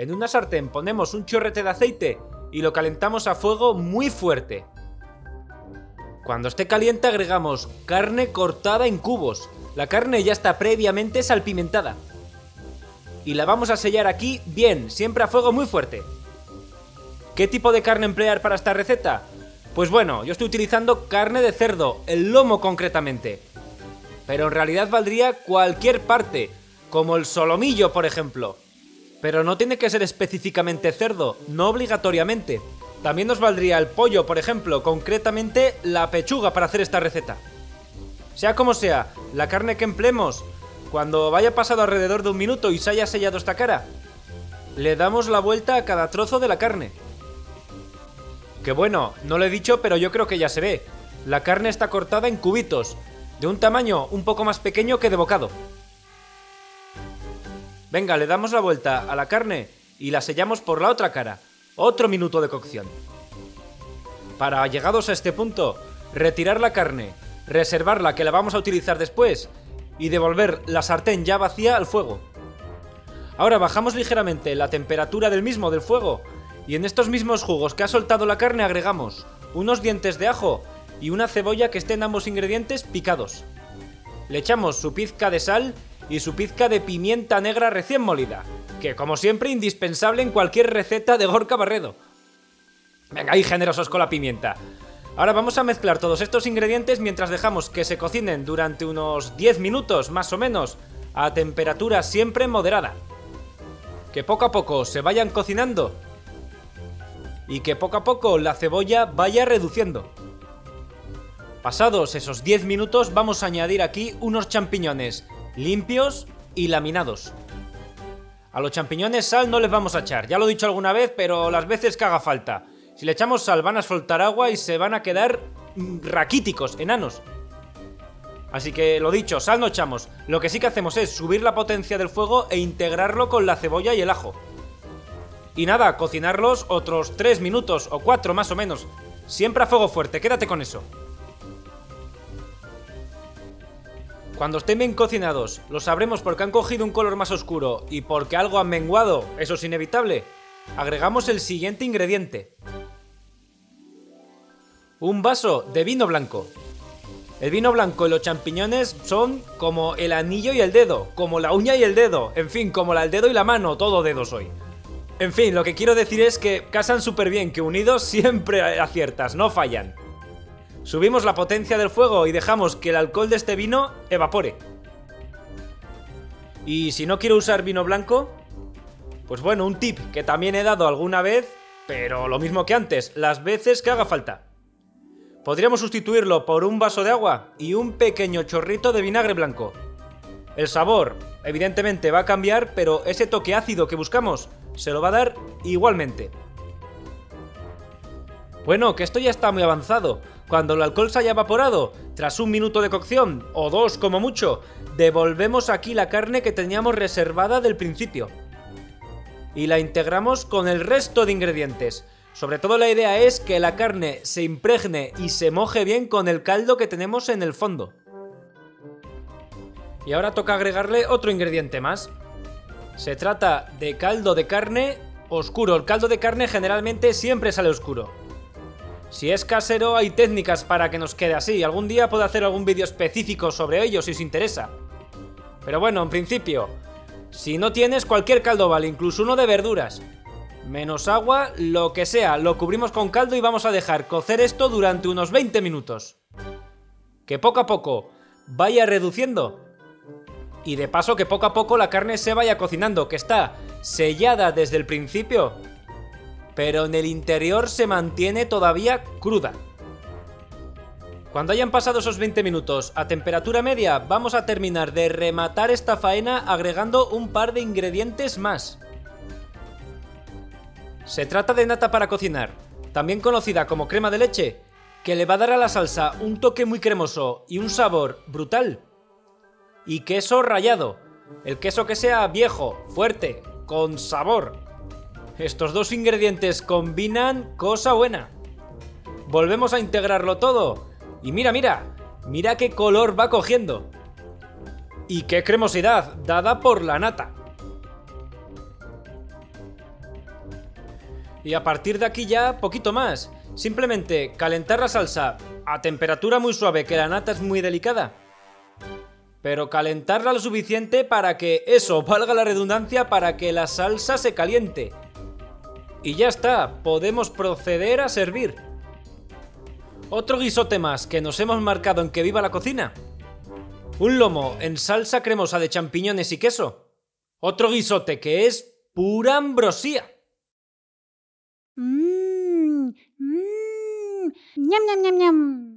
En una sartén ponemos un chorrete de aceite y lo calentamos a fuego muy fuerte. Cuando esté caliente agregamos carne cortada en cubos. La carne ya está previamente salpimentada. Y la vamos a sellar aquí bien, siempre a fuego muy fuerte. ¿Qué tipo de carne emplear para esta receta? Pues bueno, yo estoy utilizando carne de cerdo, el lomo concretamente. Pero en realidad valdría cualquier parte, como el solomillo por ejemplo. Pero no tiene que ser específicamente cerdo, no obligatoriamente. También nos valdría el pollo, por ejemplo, concretamente la pechuga para hacer esta receta. Sea como sea, la carne que empleemos, cuando vaya pasado alrededor de un minuto y se haya sellado esta cara, le damos la vuelta a cada trozo de la carne. Que bueno, no lo he dicho, pero yo creo que ya se ve. La carne está cortada en cubitos, de un tamaño un poco más pequeño que de bocado. Venga, le damos la vuelta a la carne y la sellamos por la otra cara. Otro minuto de cocción. Para llegados a este punto, retirar la carne, reservarla que la vamos a utilizar después y devolver la sartén ya vacía al fuego. Ahora bajamos ligeramente la temperatura del mismo del fuego y en estos mismos jugos que ha soltado la carne agregamos unos dientes de ajo y una cebolla que estén ambos ingredientes picados. Le echamos su pizca de sal y su pizca de pimienta negra recién molida, que como siempre indispensable en cualquier receta de Gorka Barredo. Venga, ahí generosos con la pimienta. Ahora vamos a mezclar todos estos ingredientes mientras dejamos que se cocinen durante unos 10 minutos más o menos, a temperatura siempre moderada. Que poco a poco se vayan cocinando y que poco a poco la cebolla vaya reduciendo. Pasados esos 10 minutos vamos a añadir aquí unos champiñones limpios y laminados. A los champiñones sal no les vamos a echar, ya lo he dicho alguna vez, pero las veces que haga falta. Si le echamos sal van a soltar agua y se van a quedar mm, raquíticos, enanos. Así que lo dicho, sal no echamos. Lo que sí que hacemos es subir la potencia del fuego e integrarlo con la cebolla y el ajo. Y nada, cocinarlos otros 3 minutos o 4 más o menos. Siempre a fuego fuerte, quédate con eso. Cuando estén bien cocinados, lo sabremos porque han cogido un color más oscuro y porque algo han menguado, eso es inevitable. Agregamos el siguiente ingrediente. Un vaso de vino blanco. El vino blanco y los champiñones son como el anillo y el dedo, como la uña y el dedo, en fin, como el dedo y la mano, todo dedos hoy. En fin, lo que quiero decir es que casan súper bien, que unidos siempre aciertas, no fallan. Subimos la potencia del fuego y dejamos que el alcohol de este vino evapore. Y si no quiero usar vino blanco, pues bueno, un tip que también he dado alguna vez, pero lo mismo que antes, las veces que haga falta. Podríamos sustituirlo por un vaso de agua y un pequeño chorrito de vinagre blanco. El sabor, evidentemente, va a cambiar, pero ese toque ácido que buscamos se lo va a dar igualmente. Bueno, que esto ya está muy avanzado. Cuando el alcohol se haya evaporado, tras un minuto de cocción, o dos como mucho, devolvemos aquí la carne que teníamos reservada del principio. Y la integramos con el resto de ingredientes. Sobre todo la idea es que la carne se impregne y se moje bien con el caldo que tenemos en el fondo. Y ahora toca agregarle otro ingrediente más. Se trata de caldo de carne oscuro. El caldo de carne generalmente siempre sale oscuro. Si es casero hay técnicas para que nos quede así. Algún día puedo hacer algún vídeo específico sobre ello si os interesa. Pero bueno, en principio, si no tienes cualquier caldo vale, incluso uno de verduras. Menos agua, lo que sea, lo cubrimos con caldo y vamos a dejar cocer esto durante unos 20 minutos. Que poco a poco vaya reduciendo. Y de paso que poco a poco la carne se vaya cocinando, que está sellada desde el principio pero en el interior se mantiene todavía cruda. Cuando hayan pasado esos 20 minutos a temperatura media, vamos a terminar de rematar esta faena agregando un par de ingredientes más. Se trata de nata para cocinar, también conocida como crema de leche, que le va a dar a la salsa un toque muy cremoso y un sabor brutal. Y queso rallado, el queso que sea viejo, fuerte, con sabor, estos dos ingredientes combinan cosa buena. Volvemos a integrarlo todo. Y mira, mira, mira qué color va cogiendo. Y qué cremosidad, dada por la nata. Y a partir de aquí ya poquito más. Simplemente calentar la salsa a temperatura muy suave, que la nata es muy delicada. Pero calentarla lo suficiente para que eso, valga la redundancia, para que la salsa se caliente. Y ya está, podemos proceder a servir. Otro guisote más que nos hemos marcado en que viva la cocina. Un lomo en salsa cremosa de champiñones y queso. Otro guisote que es pura ambrosía. Mmm, mmm, ñam, ñam, ñam, ñam.